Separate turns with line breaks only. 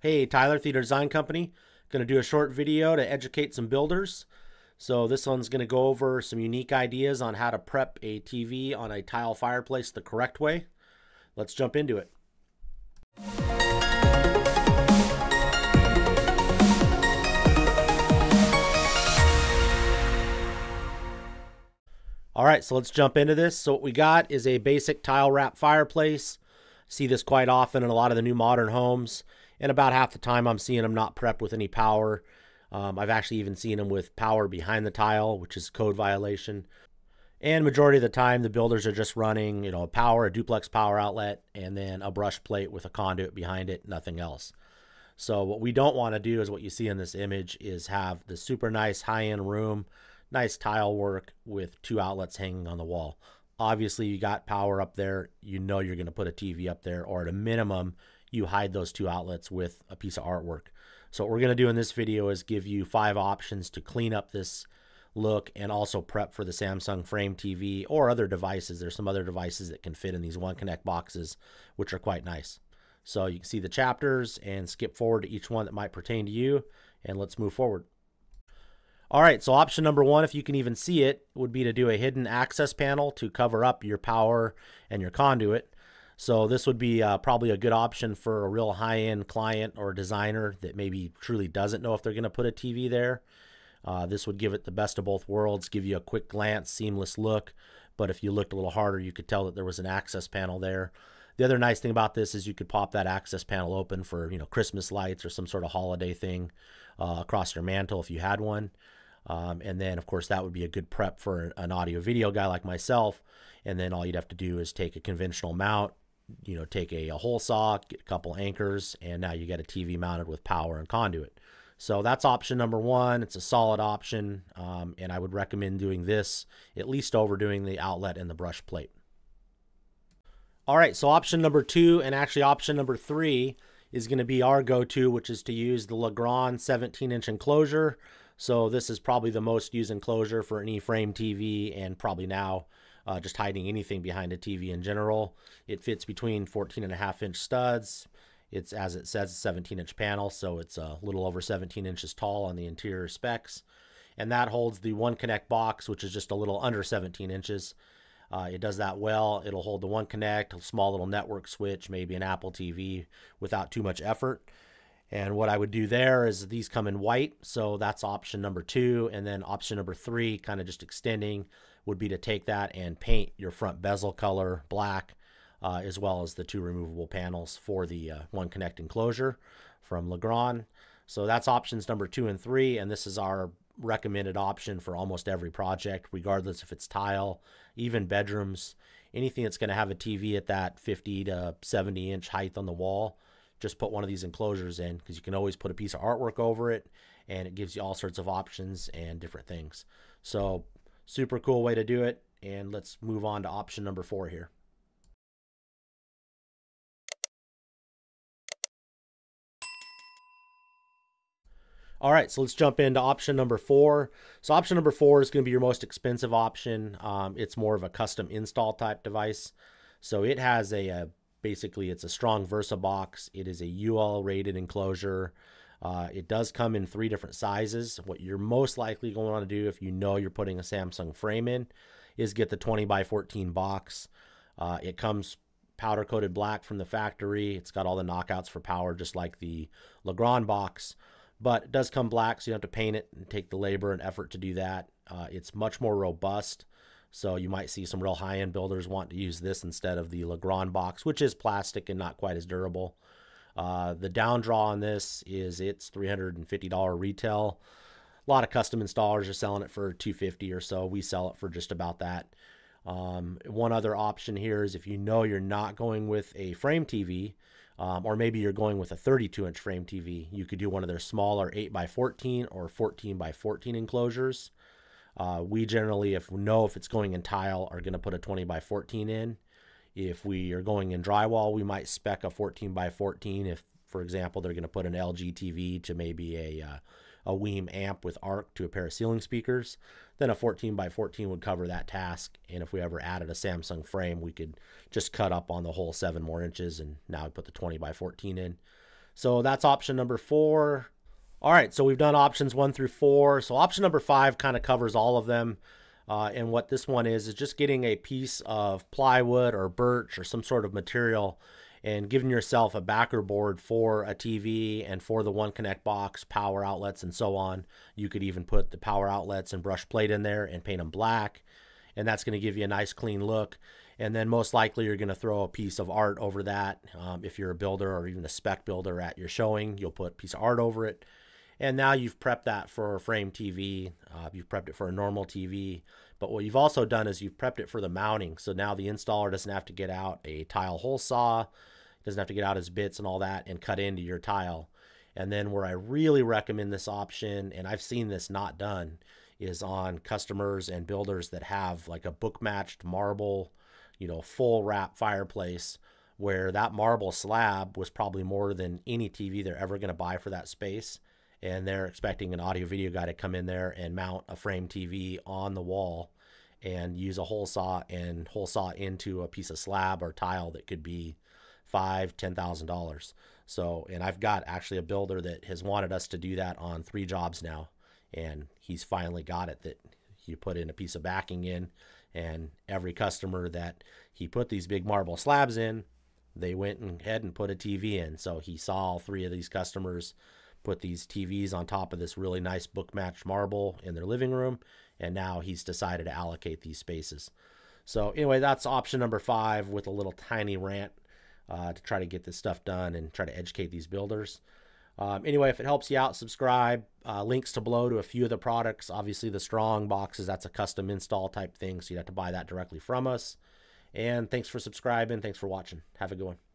Hey, Tyler Theater Design Company. Going to do a short video to educate some builders. So this one's going to go over some unique ideas on how to prep a TV on a tile fireplace the correct way. Let's jump into it. All right, so let's jump into this. So what we got is a basic tile wrap fireplace. See this quite often in a lot of the new modern homes and about half the time I'm seeing them not prepped with any power. Um, I've actually even seen them with power behind the tile, which is code violation. And majority of the time, the builders are just running, you know, a power, a duplex power outlet, and then a brush plate with a conduit behind it, nothing else. So what we don't want to do is what you see in this image is have the super nice high-end room, nice tile work with two outlets hanging on the wall. Obviously, you got power up there. You know you're going to put a TV up there, or at a minimum, you hide those two outlets with a piece of artwork. So what we're going to do in this video is give you five options to clean up this look and also prep for the Samsung Frame TV or other devices. There's some other devices that can fit in these One Connect boxes, which are quite nice. So you can see the chapters and skip forward to each one that might pertain to you, and let's move forward. All right, so option number one, if you can even see it, would be to do a hidden access panel to cover up your power and your conduit. So this would be uh, probably a good option for a real high-end client or designer that maybe truly doesn't know if they're going to put a TV there. Uh, this would give it the best of both worlds, give you a quick glance, seamless look. But if you looked a little harder, you could tell that there was an access panel there. The other nice thing about this is you could pop that access panel open for you know Christmas lights or some sort of holiday thing uh, across your mantle if you had one. Um, and then, of course, that would be a good prep for an audio video guy like myself. And then all you'd have to do is take a conventional mount, you know, take a, a hole saw, get a couple anchors, and now you get a TV mounted with power and conduit. So that's option number one. It's a solid option, um, and I would recommend doing this at least over doing the outlet and the brush plate. All right, so option number two, and actually option number three, is going to be our go-to, which is to use the Legrand 17-inch enclosure. So this is probably the most used enclosure for an E-frame TV, and probably now uh, just hiding anything behind a TV in general. It fits between 14 and a half inch studs. It's, as it says, a 17 inch panel, so it's a little over 17 inches tall on the interior specs. And that holds the One Connect box, which is just a little under 17 inches. Uh, it does that well. It'll hold the One Connect, a small little network switch, maybe an Apple TV without too much effort. And what I would do there is these come in white, so that's option number two. And then option number three, kind of just extending would be to take that and paint your front bezel color black, uh, as well as the two removable panels for the uh, One Connect enclosure from Legrand. So that's options number two and three, and this is our recommended option for almost every project, regardless if it's tile, even bedrooms, anything that's going to have a TV at that 50 to 70 inch height on the wall. Just put one of these enclosures in because you can always put a piece of artwork over it and it gives you all sorts of options and different things. So Super cool way to do it. And let's move on to option number four here. All right, so let's jump into option number four. So option number four is going to be your most expensive option. Um, it's more of a custom install type device. So it has a, a basically it's a strong Versa box. It is a UL rated enclosure. Uh, it does come in three different sizes. What you're most likely going to want to do if you know you're putting a Samsung frame in is get the 20 by 14 box. Uh, it comes powder coated black from the factory. It's got all the knockouts for power, just like the Legrand box, but it does come black, so you don't have to paint it and take the labor and effort to do that. Uh, it's much more robust. So you might see some real high-end builders want to use this instead of the Legrand box, which is plastic and not quite as durable. Uh, the down draw on this is it's $350 retail. A lot of custom installers are selling it for 250 or so. We sell it for just about that. Um, one other option here is if you know you're not going with a frame TV, um, or maybe you're going with a 32 inch frame TV, you could do one of their smaller 8 by 14 or 14 by 14 enclosures. Uh, we generally, if we know if it's going in tile, are going to put a 20 by 14 in. If we are going in drywall, we might spec a 14 by 14. If, for example, they're going to put an LG TV to maybe a uh, a WiiM amp with ARC to a pair of ceiling speakers, then a 14 by 14 would cover that task. And if we ever added a Samsung frame, we could just cut up on the whole seven more inches, and now we put the 20 by 14 in. So that's option number four. All right, so we've done options one through four. So option number five kind of covers all of them. Uh, and what this one is, is just getting a piece of plywood or birch or some sort of material and giving yourself a backer board for a TV and for the one connect box, power outlets, and so on. You could even put the power outlets and brush plate in there and paint them black. And that's going to give you a nice clean look. And then most likely you're going to throw a piece of art over that. Um, if you're a builder or even a spec builder at your showing, you'll put a piece of art over it. And now you've prepped that for a frame TV. Uh, you've prepped it for a normal TV. But what you've also done is you've prepped it for the mounting. So now the installer doesn't have to get out a tile hole saw, doesn't have to get out his bits and all that and cut into your tile. And then where I really recommend this option, and I've seen this not done, is on customers and builders that have like a book matched marble, you know, full wrap fireplace where that marble slab was probably more than any TV they're ever going to buy for that space and they're expecting an audio video guy to come in there and mount a frame TV on the wall and use a hole saw and hole saw into a piece of slab or tile that could be five, ten thousand dollars. So, and I've got actually a builder that has wanted us to do that on three jobs now, and he's finally got it that he put in a piece of backing in, and every customer that he put these big marble slabs in, they went ahead and put a TV in. So he saw all three of these customers put these TVs on top of this really nice book matched marble in their living room, and now he's decided to allocate these spaces. So anyway, that's option number five with a little tiny rant uh, to try to get this stuff done and try to educate these builders. Um, anyway, if it helps you out, subscribe. Uh, links to below to a few of the products. Obviously, the strong boxes, that's a custom install type thing, so you'd have to buy that directly from us. And thanks for subscribing. Thanks for watching. Have a good one.